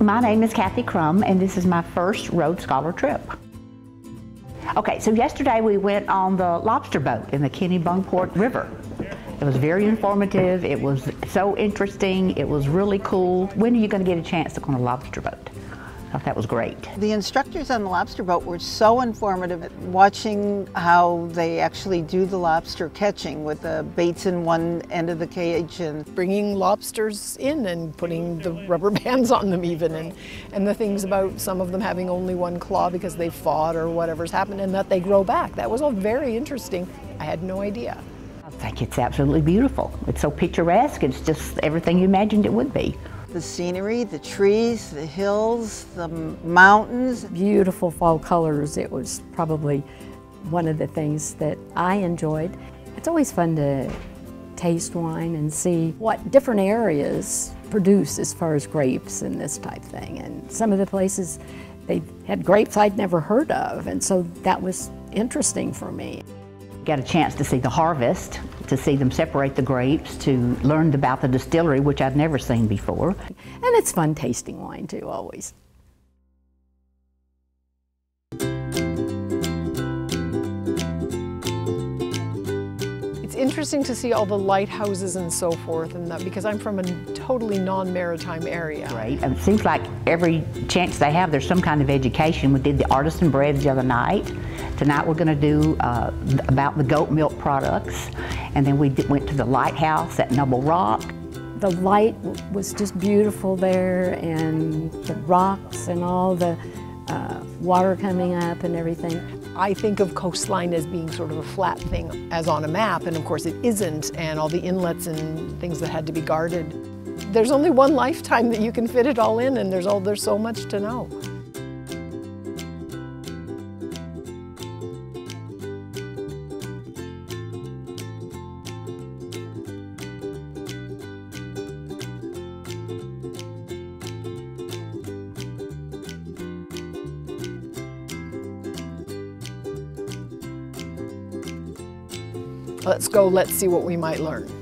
My name is Kathy Crum, and this is my first Road Scholar trip. Okay, so yesterday we went on the lobster boat in the Kennebunkport River. It was very informative. It was so interesting. It was really cool. When are you going to get a chance to go on a lobster boat? I thought that was great. The instructors on the lobster boat were so informative. Watching how they actually do the lobster catching with the baits in one end of the cage and bringing lobsters in and putting the rubber bands on them even and, and the things about some of them having only one claw because they fought or whatever's happened and that they grow back. That was all very interesting. I had no idea. I think it's absolutely beautiful. It's so picturesque. It's just everything you imagined it would be the scenery, the trees, the hills, the mountains. Beautiful fall colors. It was probably one of the things that I enjoyed. It's always fun to taste wine and see what different areas produce as far as grapes and this type thing. And some of the places they had grapes I'd never heard of, and so that was interesting for me. Got a chance to see the harvest, to see them separate the grapes, to learn about the distillery, which I'd never seen before. And it's fun tasting wine too, always. It's interesting to see all the lighthouses and so forth and that because I'm from a totally non-maritime area. Right, and it seems like every chance they have there's some kind of education. We did the artisan breads the other night. Tonight we're going to do uh, about the goat milk products and then we went to the lighthouse at Nubble Rock. The light was just beautiful there and the rocks and all the uh, water coming up and everything. I think of coastline as being sort of a flat thing as on a map, and of course it isn't, and all the inlets and things that had to be guarded. There's only one lifetime that you can fit it all in, and there's, all, there's so much to know. Let's go, let's see what we might learn.